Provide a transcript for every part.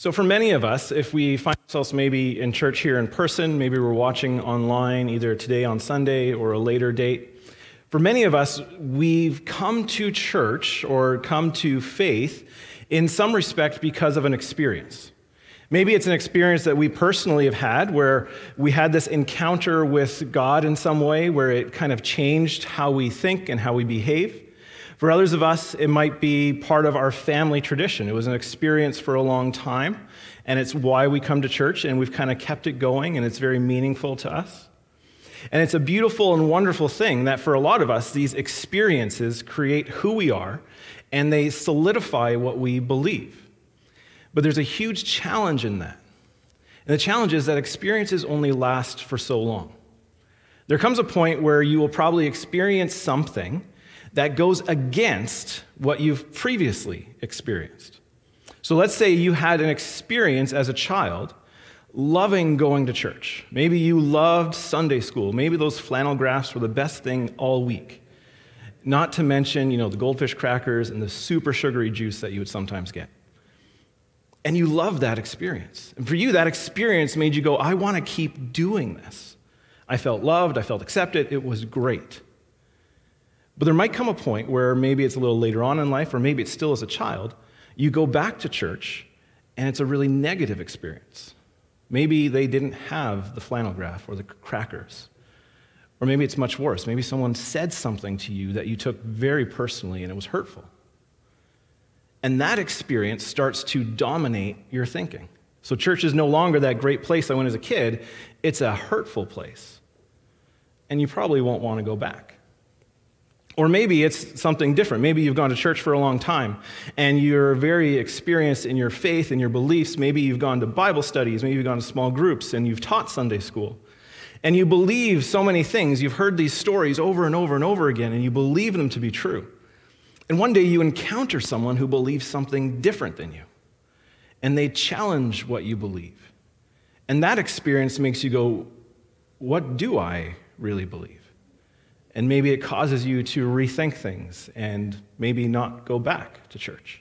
So, for many of us, if we find ourselves maybe in church here in person, maybe we're watching online either today on Sunday or a later date, for many of us, we've come to church or come to faith in some respect because of an experience. Maybe it's an experience that we personally have had where we had this encounter with God in some way where it kind of changed how we think and how we behave. For others of us, it might be part of our family tradition. It was an experience for a long time, and it's why we come to church, and we've kind of kept it going, and it's very meaningful to us. And it's a beautiful and wonderful thing that for a lot of us, these experiences create who we are, and they solidify what we believe. But there's a huge challenge in that. And the challenge is that experiences only last for so long. There comes a point where you will probably experience something that goes against what you've previously experienced. So let's say you had an experience as a child loving going to church. Maybe you loved Sunday school. Maybe those flannel graphs were the best thing all week. Not to mention, you know, the goldfish crackers and the super sugary juice that you would sometimes get. And you loved that experience. And for you, that experience made you go, I want to keep doing this. I felt loved, I felt accepted, it was great. But there might come a point where maybe it's a little later on in life, or maybe it's still as a child, you go back to church and it's a really negative experience. Maybe they didn't have the flannel graph or the crackers. Or maybe it's much worse. Maybe someone said something to you that you took very personally and it was hurtful. And that experience starts to dominate your thinking. So, church is no longer that great place I went as a kid, it's a hurtful place. And you probably won't want to go back. Or maybe it's something different. Maybe you've gone to church for a long time and you're very experienced in your faith and your beliefs. Maybe you've gone to Bible studies, maybe you've gone to small groups and you've taught Sunday school. And you believe so many things. You've heard these stories over and over and over again, and you believe them to be true. And one day you encounter someone who believes something different than you, and they challenge what you believe. And that experience makes you go, What do I really believe? And maybe it causes you to rethink things and maybe not go back to church.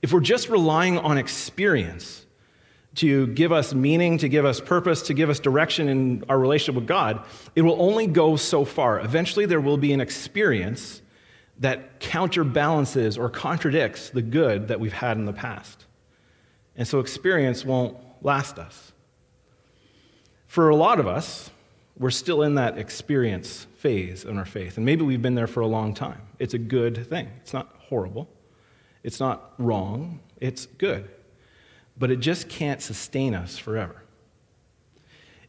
If we're just relying on experience to give us meaning, to give us purpose, to give us direction in our relationship with God, it will only go so far. Eventually, there will be an experience that counterbalances or contradicts the good that we've had in the past. And so, experience won't last us. For a lot of us, we're still in that experience phase in our faith. And maybe we've been there for a long time. It's a good thing. It's not horrible, it's not wrong, it's good. But it just can't sustain us forever.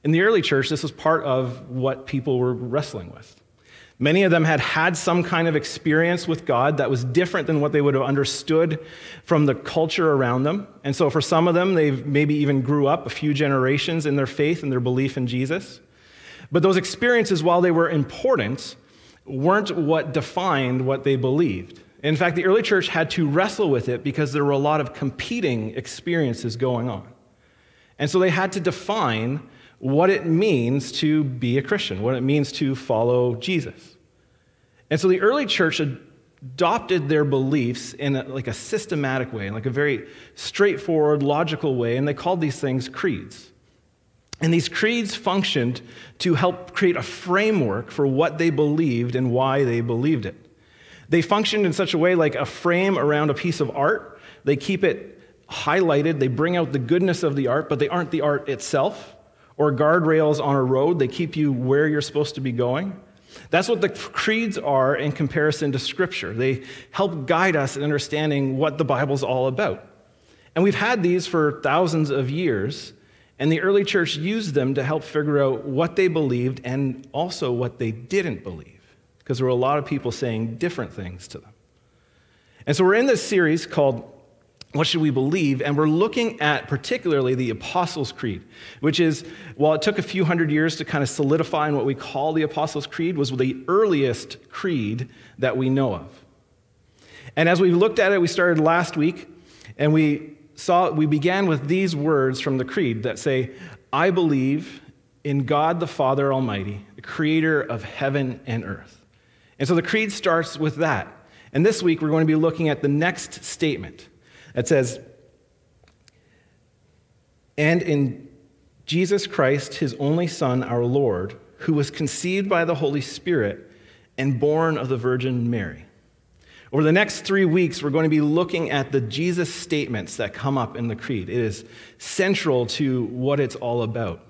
In the early church, this was part of what people were wrestling with. Many of them had had some kind of experience with God that was different than what they would have understood from the culture around them. And so, for some of them, they maybe even grew up a few generations in their faith and their belief in Jesus. But those experiences, while they were important, weren't what defined what they believed. In fact, the early church had to wrestle with it because there were a lot of competing experiences going on. And so they had to define what it means to be a Christian, what it means to follow Jesus. And so the early church adopted their beliefs in a, like a systematic way, in like a very straightforward, logical way, and they called these things creeds. And these creeds functioned to help create a framework for what they believed and why they believed it. They functioned in such a way like a frame around a piece of art. They keep it highlighted, they bring out the goodness of the art, but they aren't the art itself. Or guardrails on a road, they keep you where you're supposed to be going. That's what the creeds are in comparison to Scripture. They help guide us in understanding what the Bible's all about. And we've had these for thousands of years, and the early church used them to help figure out what they believed and also what they didn't believe, because there were a lot of people saying different things to them. And so we're in this series called What Should We Believe? And we're looking at particularly the Apostles' Creed, which is, while it took a few hundred years to kind of solidify in what we call the Apostles' Creed, was the earliest creed that we know of. And as we looked at it, we started last week, and we saw, we began with these words from the Creed that say, I believe in God the Father Almighty, the creator of heaven and earth. And so the Creed starts with that. And this week we're going to be looking at the next statement that says, and in Jesus Christ, his only Son, our Lord, who was conceived by the Holy Spirit and born of the Virgin Mary. Over the next three weeks, we're going to be looking at the Jesus statements that come up in the Creed. It is central to what it's all about.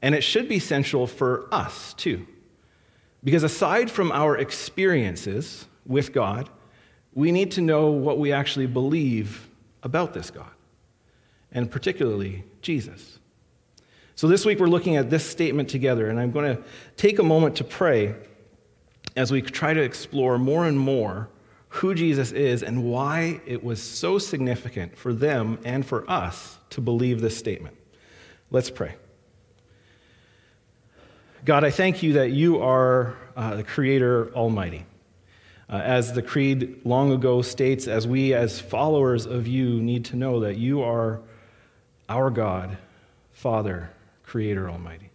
And it should be central for us, too. Because aside from our experiences with God, we need to know what we actually believe about this God, and particularly Jesus. So this week we're looking at this statement together, and I'm going to take a moment to pray as we try to explore more and more who Jesus is and why it was so significant for them and for us to believe this statement. Let's pray. God, I thank you that you are uh, the Creator Almighty. Uh, as the Creed long ago states, as we, as followers of you, need to know that you are our God, Father, Creator Almighty.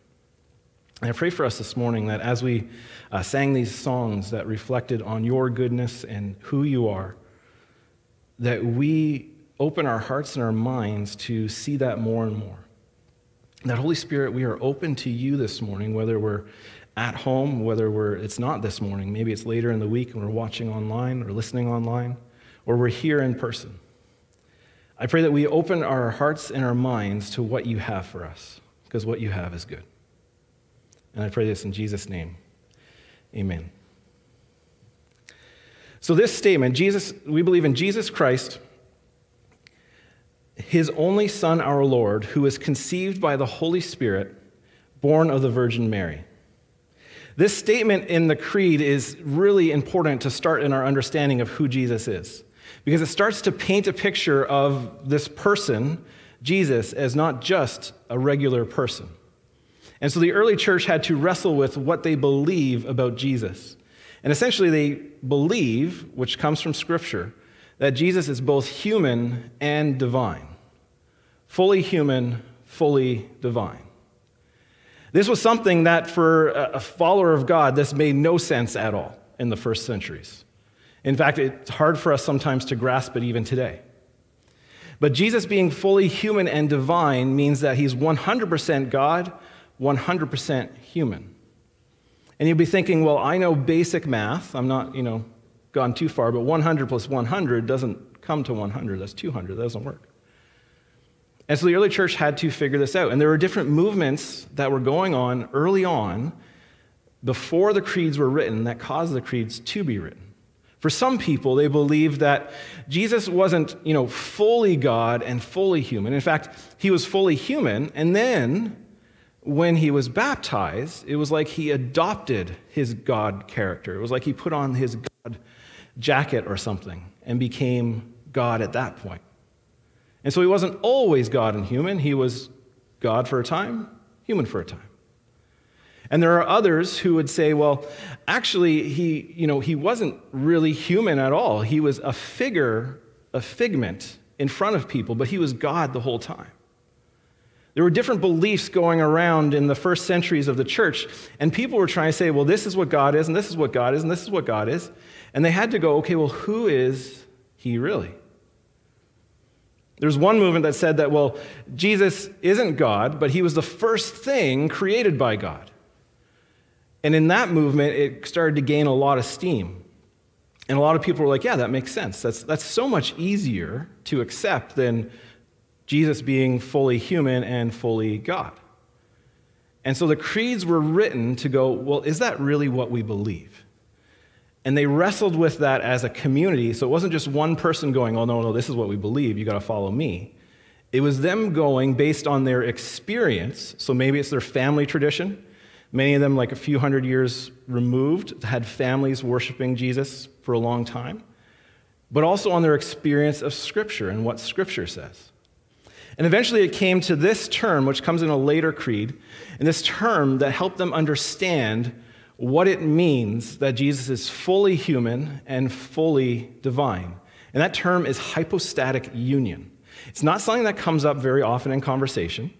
And I pray for us this morning that as we uh, sang these songs that reflected on your goodness and who you are, that we open our hearts and our minds to see that more and more. That Holy Spirit, we are open to you this morning, whether we're at home, whether we're, it's not this morning, maybe it's later in the week and we're watching online or listening online, or we're here in person. I pray that we open our hearts and our minds to what you have for us, because what you have is good. And I pray this in Jesus' name. Amen. So, this statement, Jesus, we believe in Jesus Christ, his only Son, our Lord, who was conceived by the Holy Spirit, born of the Virgin Mary. This statement in the Creed is really important to start in our understanding of who Jesus is, because it starts to paint a picture of this person, Jesus, as not just a regular person. And so the early church had to wrestle with what they believe about Jesus. And essentially, they believe, which comes from Scripture, that Jesus is both human and divine. Fully human, fully divine. This was something that for a follower of God, this made no sense at all in the first centuries. In fact, it's hard for us sometimes to grasp it even today. But Jesus being fully human and divine means that he's 100% God, 100% human. And you'll be thinking, well, I know basic math. I'm not, you know, gone too far, but 100 plus 100 doesn't come to 100. That's 200. That doesn't work. And so the early church had to figure this out. And there were different movements that were going on early on before the creeds were written that caused the creeds to be written. For some people, they believed that Jesus wasn't, you know, fully God and fully human. In fact, he was fully human, and then when he was baptized, it was like he adopted his God character. It was like he put on his God jacket or something and became God at that point. And so he wasn't always God and human, he was God for a time, human for a time. And there are others who would say, well, actually, he, you know, he wasn't really human at all. He was a figure, a figment in front of people, but he was God the whole time. There were different beliefs going around in the first centuries of the church, and people were trying to say, well, this is what God is, and this is what God is, and this is what God is. And they had to go, okay, well, who is he really? There's one movement that said that, well, Jesus isn't God, but he was the first thing created by God. And in that movement, it started to gain a lot of steam. And a lot of people were like, yeah, that makes sense. That's, that's so much easier to accept than Jesus being fully human and fully God. And so the creeds were written to go, well, is that really what we believe? And they wrestled with that as a community. So it wasn't just one person going, oh, no, no, this is what we believe. You got to follow me. It was them going based on their experience. So maybe it's their family tradition. Many of them, like a few hundred years removed, had families worshiping Jesus for a long time, but also on their experience of Scripture and what Scripture says. And eventually it came to this term, which comes in a later creed, and this term that helped them understand what it means that Jesus is fully human and fully divine. And that term is hypostatic union. It's not something that comes up very often in conversation.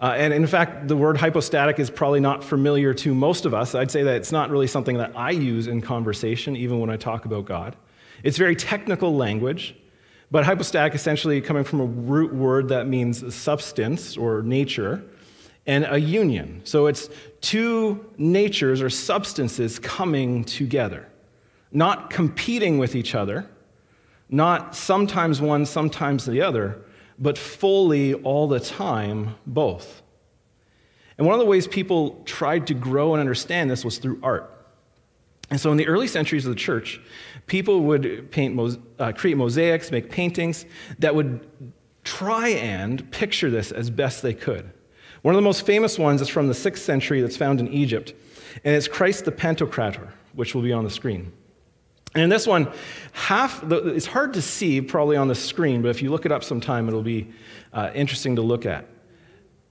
Uh, and in fact, the word hypostatic is probably not familiar to most of us. I'd say that it's not really something that I use in conversation, even when I talk about God. It's very technical language, But hypostatic essentially coming from a root word that means substance or nature, and a union. So it's two natures or substances coming together, not competing with each other, not sometimes one, sometimes the other, but fully all the time, both. And one of the ways people tried to grow and understand this was through art. And so in the early centuries of the church, people would paint, uh, create mosaics, make paintings that would try and picture this as best they could. One of the most famous ones is from the 6th century that's found in Egypt, and it's Christ the Pantocrator, which will be on the screen. And in this one, half, it's hard to see probably on the screen, but if you look it up sometime, it'll be uh, interesting to look at.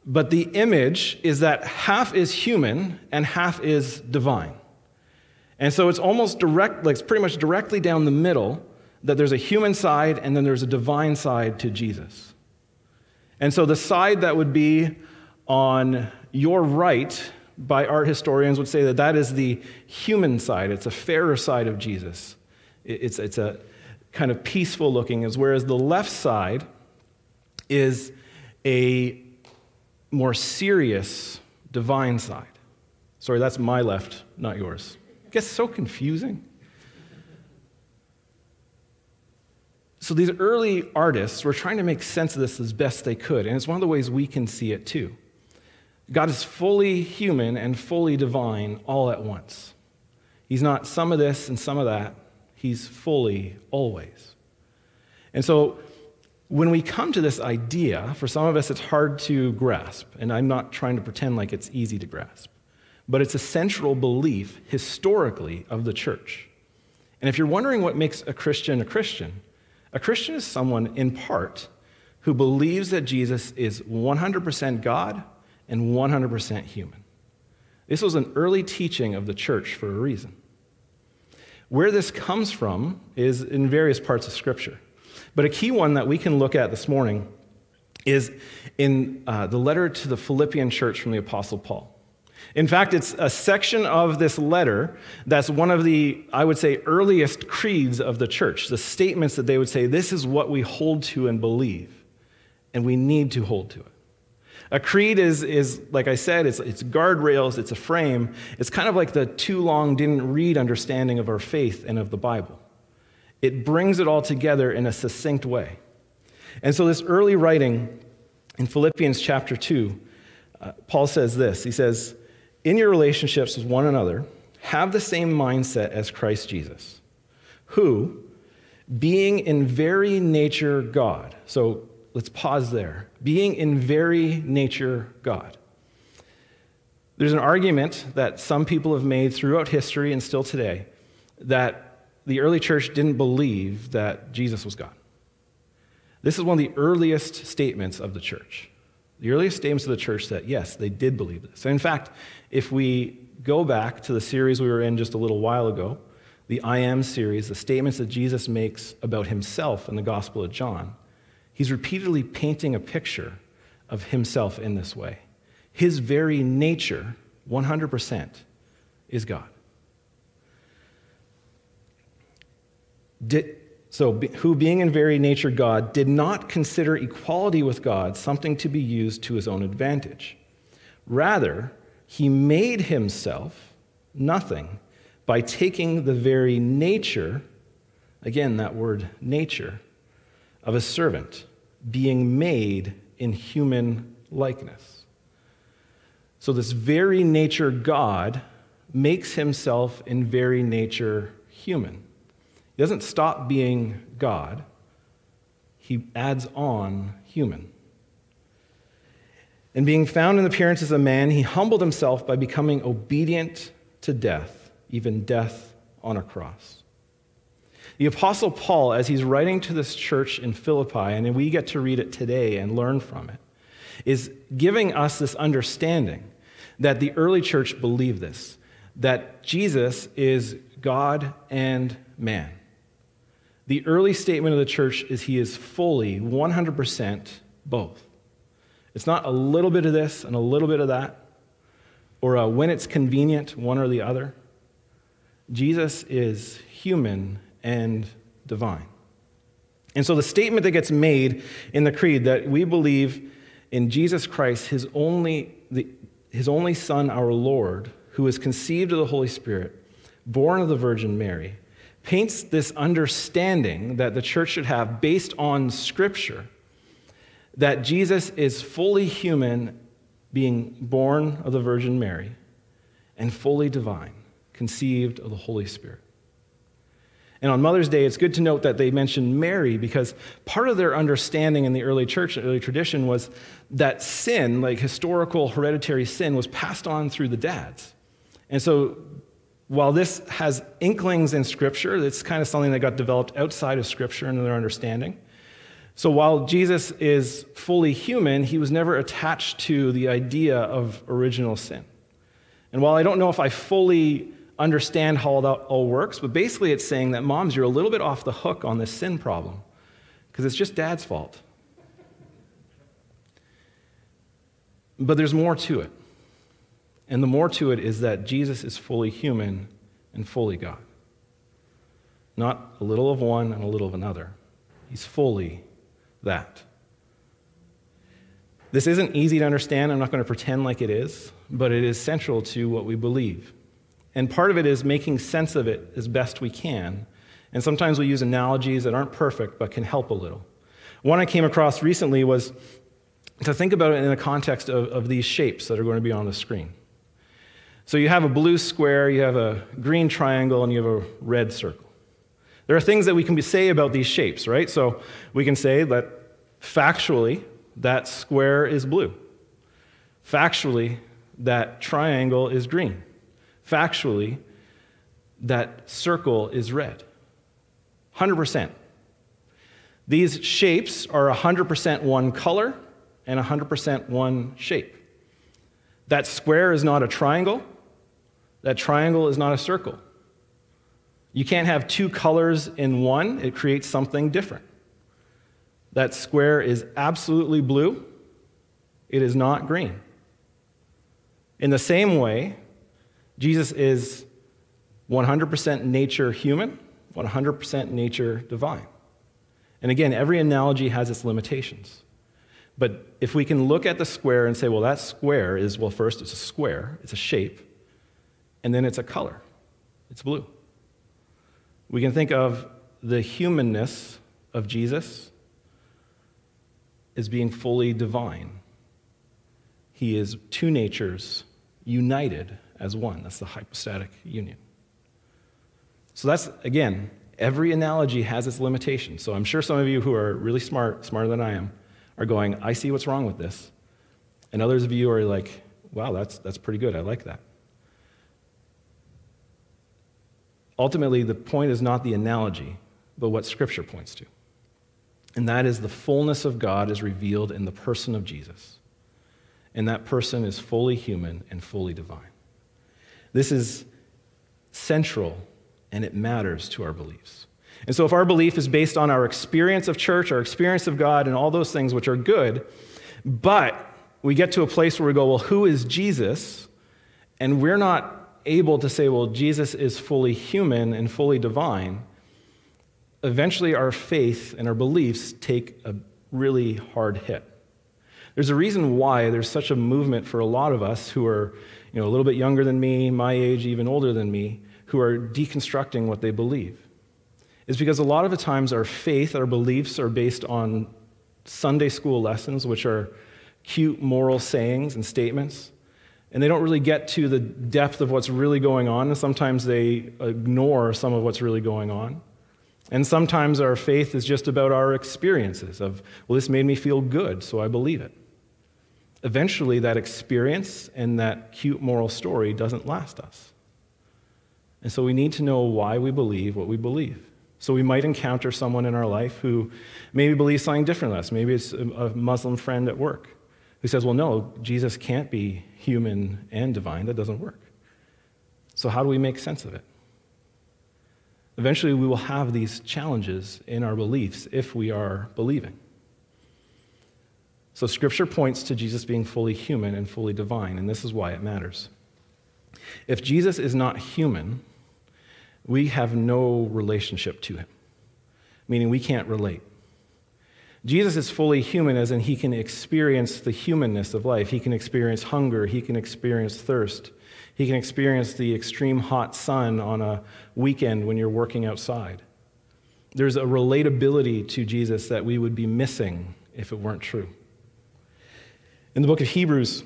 But the image is that half is human and half is divine. And so it's almost direct, like it's pretty much directly down the middle that there's a human side and then there's a divine side to Jesus. And so the side that would be on your right by art historians would say that that is the human side. It's a fairer side of Jesus. It's, it's a kind of peaceful looking, as whereas the left side is a more serious divine side. Sorry, that's my left, not yours. It gets so confusing. So these early artists were trying to make sense of this as best they could, and it's one of the ways we can see it too. God is fully human and fully divine all at once. He's not some of this and some of that. He's fully always. And so when we come to this idea, for some of us it's hard to grasp, and I'm not trying to pretend like it's easy to grasp, but it's a central belief historically of the church. And if you're wondering what makes a Christian a Christian, a Christian is someone in part who believes that Jesus is 100% God and 100% human. This was an early teaching of the church for a reason. Where this comes from is in various parts of Scripture. But a key one that we can look at this morning is in uh, the letter to the Philippian church from the Apostle Paul. In fact, it's a section of this letter that's one of the, I would say, earliest creeds of the church, the statements that they would say, this is what we hold to and believe, and we need to hold to it. A creed is, is like I said, it's, it's guardrails, it's a frame. It's kind of like the too long didn't read understanding of our faith and of the Bible. It brings it all together in a succinct way. And so, this early writing in Philippians chapter 2, uh, Paul says this He says, In your relationships with one another, have the same mindset as Christ Jesus, who, being in very nature God, so let's pause there. Being in very nature God. There's an argument that some people have made throughout history and still today that the early church didn't believe that Jesus was God. This is one of the earliest statements of the church. The earliest statements of the church that, yes, they did believe this. And in fact, if we go back to the series we were in just a little while ago, the I Am series, the statements that Jesus makes about himself in the Gospel of John, He's repeatedly painting a picture of himself in this way. His very nature, 100%, is God. Did, so, who being in very nature God did not consider equality with God something to be used to his own advantage. Rather, he made himself nothing by taking the very nature, again, that word nature, of a servant, being made in human likeness. So, this very nature God makes himself in very nature human. He doesn't stop being God, he adds on human. And being found in appearance as a man, he humbled himself by becoming obedient to death, even death on a cross. The Apostle Paul, as he's writing to this church in Philippi, and we get to read it today and learn from it, is giving us this understanding that the early church believed this that Jesus is God and man. The early statement of the church is he is fully, 100% both. It's not a little bit of this and a little bit of that, or when it's convenient, one or the other. Jesus is human and divine. And so the statement that gets made in the creed that we believe in Jesus Christ, his only, the, his only Son, our Lord, who was conceived of the Holy Spirit, born of the Virgin Mary, paints this understanding that the church should have based on Scripture that Jesus is fully human, being born of the Virgin Mary, and fully divine, conceived of the Holy Spirit. And on Mother's Day, it's good to note that they mention Mary because part of their understanding in the early church, early tradition, was that sin, like historical hereditary sin, was passed on through the dads. And so while this has inklings in Scripture, it's kind of something that got developed outside of Scripture and their understanding. So while Jesus is fully human, he was never attached to the idea of original sin. And while I don't know if I fully understand how that all works, but basically it's saying that moms, you're a little bit off the hook on this sin problem because it's just dad's fault. But there's more to it. And the more to it is that Jesus is fully human and fully God. Not a little of one and a little of another. He's fully that. This isn't easy to understand. I'm not going to pretend like it is, but it is central to what we believe. And part of it is making sense of it as best we can. And sometimes we use analogies that aren't perfect but can help a little. One I came across recently was to think about it in the context of, of these shapes that are going to be on the screen. So you have a blue square, you have a green triangle, and you have a red circle. There are things that we can say about these shapes, right? So we can say that factually, that square is blue. Factually, that triangle is green factually, that circle is red. 100%. These shapes are 100% one color and 100% one shape. That square is not a triangle. That triangle is not a circle. You can't have two colors in one, it creates something different. That square is absolutely blue, it is not green. In the same way, Jesus is 100% nature human, 100% nature divine. And again, every analogy has its limitations. But if we can look at the square and say, well, that square is, well, first it's a square, it's a shape, and then it's a color, it's blue. We can think of the humanness of Jesus as being fully divine. He is two natures united as one. That's the hypostatic union. So that's, again, every analogy has its limitations. So I'm sure some of you who are really smart, smarter than I am, are going, I see what's wrong with this. And others of you are like, wow, that's, that's pretty good. I like that. Ultimately, the point is not the analogy, but what Scripture points to. And that is the fullness of God is revealed in the person of Jesus. And that person is fully human and fully divine. This is central and it matters to our beliefs. And so, if our belief is based on our experience of church, our experience of God, and all those things which are good, but we get to a place where we go, well, who is Jesus? And we're not able to say, well, Jesus is fully human and fully divine. Eventually, our faith and our beliefs take a really hard hit. There's a reason why there's such a movement for a lot of us who are you know, a little bit younger than me, my age, even older than me, who are deconstructing what they believe. Is because a lot of the times our faith, our beliefs are based on Sunday school lessons, which are cute moral sayings and statements. And they don't really get to the depth of what's really going on, and sometimes they ignore some of what's really going on. And sometimes our faith is just about our experiences of, well, this made me feel good, so I believe it eventually that experience and that cute moral story doesn't last us. And so we need to know why we believe what we believe. So we might encounter someone in our life who maybe believes something different than us. Maybe it's a Muslim friend at work who says, well, no, Jesus can't be human and divine. That doesn't work. So how do we make sense of it? Eventually, we will have these challenges in our beliefs if we are believing. So, Scripture points to Jesus being fully human and fully divine, and this is why it matters. If Jesus is not human, we have no relationship to him, meaning we can't relate. Jesus is fully human, as in he can experience the humanness of life. He can experience hunger, he can experience thirst, he can experience the extreme hot sun on a weekend when you're working outside. There's a relatability to Jesus that we would be missing if it weren't true. In the book of Hebrews,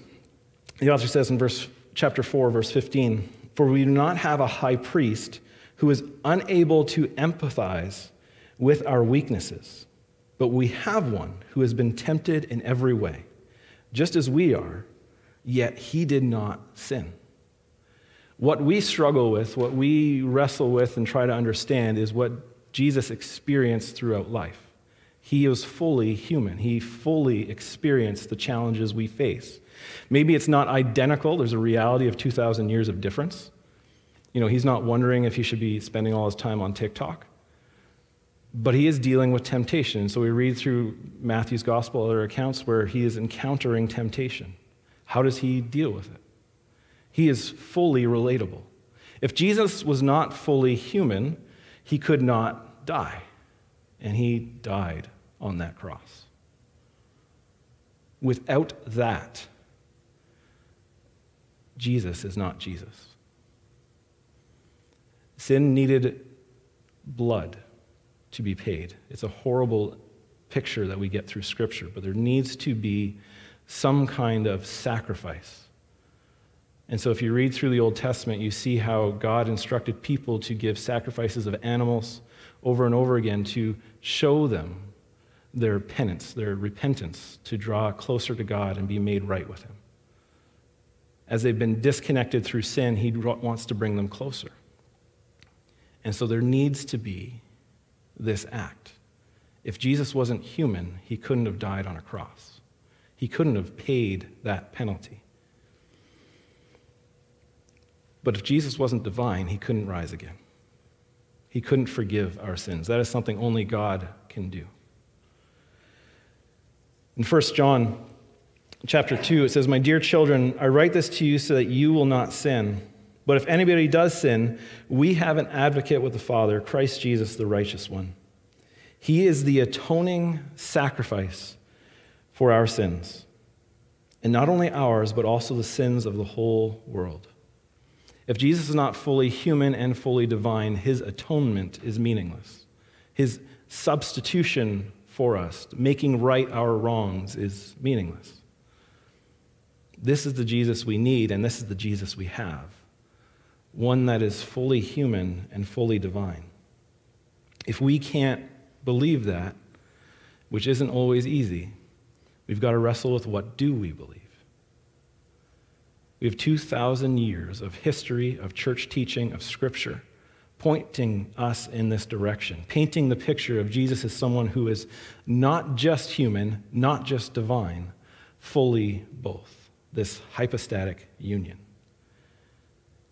the author says in verse, chapter 4, verse 15, For we do not have a high priest who is unable to empathize with our weaknesses, but we have one who has been tempted in every way, just as we are, yet he did not sin. What we struggle with, what we wrestle with and try to understand, is what Jesus experienced throughout life. He was fully human. He fully experienced the challenges we face. Maybe it's not identical, there's a reality of 2,000 years of difference. You know, he's not wondering if he should be spending all his time on TikTok, but he is dealing with temptation. So we read through Matthew's gospel, other accounts where he is encountering temptation. How does he deal with it? He is fully relatable. If Jesus was not fully human, he could not die. And he died on that cross. Without that, Jesus is not Jesus. Sin needed blood to be paid. It's a horrible picture that we get through Scripture, but there needs to be some kind of sacrifice and so, if you read through the Old Testament, you see how God instructed people to give sacrifices of animals over and over again to show them their penance, their repentance, to draw closer to God and be made right with Him. As they've been disconnected through sin, He wants to bring them closer. And so, there needs to be this act. If Jesus wasn't human, He couldn't have died on a cross, He couldn't have paid that penalty. But if Jesus wasn't divine, he couldn't rise again. He couldn't forgive our sins. That is something only God can do. In 1 John chapter 2, it says, My dear children, I write this to you so that you will not sin. But if anybody does sin, we have an advocate with the Father, Christ Jesus, the righteous one. He is the atoning sacrifice for our sins. And not only ours, but also the sins of the whole world. If Jesus is not fully human and fully divine, his atonement is meaningless. His substitution for us, making right our wrongs, is meaningless. This is the Jesus we need, and this is the Jesus we have one that is fully human and fully divine. If we can't believe that, which isn't always easy, we've got to wrestle with what do we believe? We have 2,000 years of history, of church teaching, of scripture pointing us in this direction, painting the picture of Jesus as someone who is not just human, not just divine, fully both, this hypostatic union.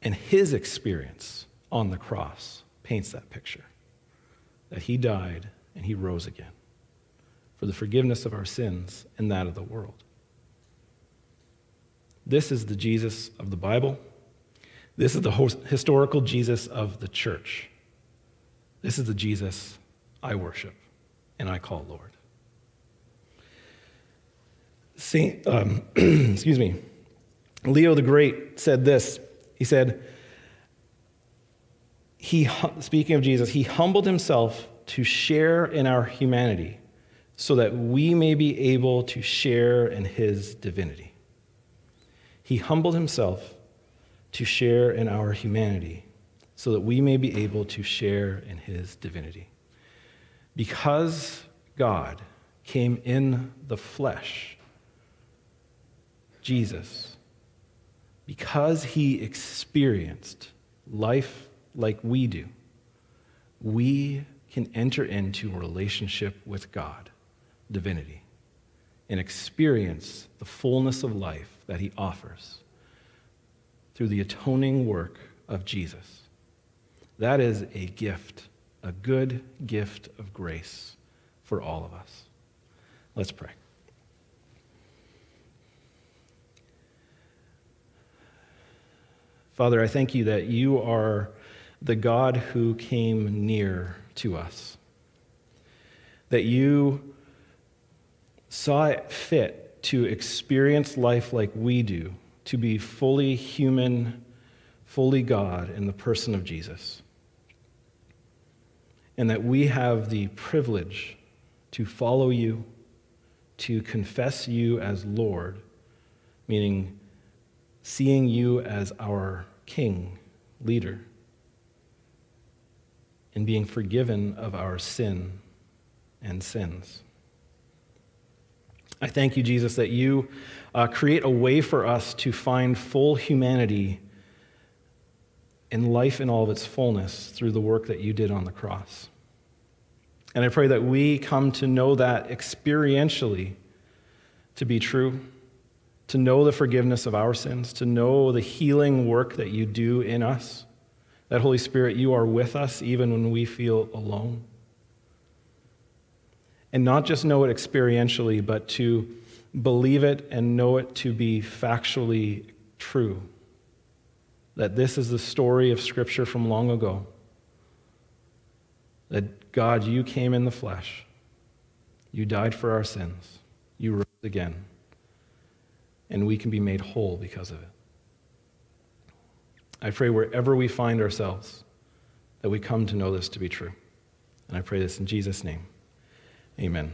And his experience on the cross paints that picture that he died and he rose again for the forgiveness of our sins and that of the world. This is the Jesus of the Bible. This is the historical Jesus of the church. This is the Jesus I worship and I call Lord. Saint, um, excuse me, Leo the Great said this. He said, he, speaking of Jesus, he humbled himself to share in our humanity so that we may be able to share in his divinity. He humbled himself to share in our humanity so that we may be able to share in his divinity. Because God came in the flesh, Jesus, because he experienced life like we do, we can enter into a relationship with God, divinity and experience the fullness of life that he offers through the atoning work of Jesus. That is a gift, a good gift of grace for all of us. Let's pray. Father, I thank you that you are the God who came near to us, that you saw it fit to experience life like we do, to be fully human, fully God in the person of Jesus. And that we have the privilege to follow you, to confess you as Lord, meaning seeing you as our King, leader, and being forgiven of our sin and sins. I thank you, Jesus, that you uh, create a way for us to find full humanity in life in all of its fullness through the work that you did on the cross. And I pray that we come to know that experientially to be true, to know the forgiveness of our sins, to know the healing work that you do in us. That, Holy Spirit, you are with us even when we feel alone and not just know it experientially, but to believe it and know it to be factually true. That this is the story of Scripture from long ago. That God, you came in the flesh, you died for our sins, you rose again, and we can be made whole because of it. I pray wherever we find ourselves that we come to know this to be true. And I pray this in Jesus' name. Amen.